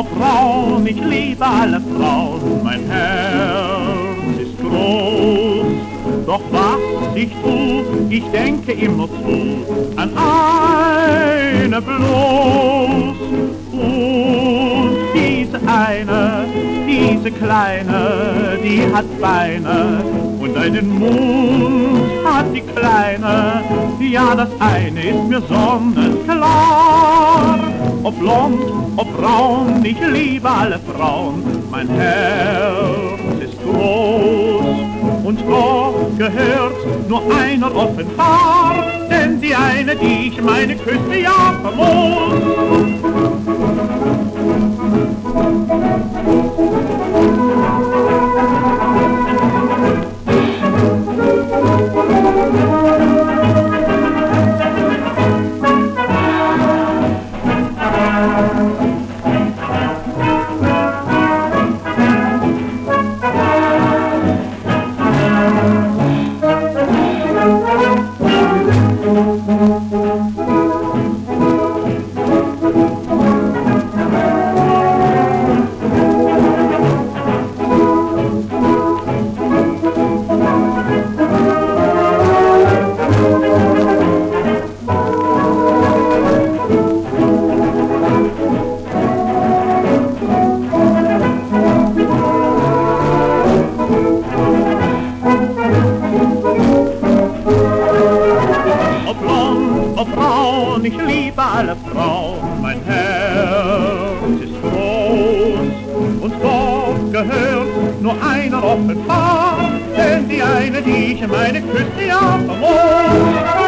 ob Frauen, ich liebe alle Frauen, mein Herz ist groß. Doch was ich tu, ich denke immer zu, an eine bloß. Und diese eine, diese kleine, die hat Beine und einen Mund hat die kleine. Ja, das eine ist mir sonnenklar. Ob blond, ob braun, ich liebe alle Frauen. Mein Herz ist groß und doch gehört nur einer offenbar. Denn die eine, die ich meine, küsste ja vermut. Frauen, ich liebe alle Frauen, mein Herz ist groß und doch gehört nur einer offenbar, denn die eine, die ich meine, küsst ja vermut.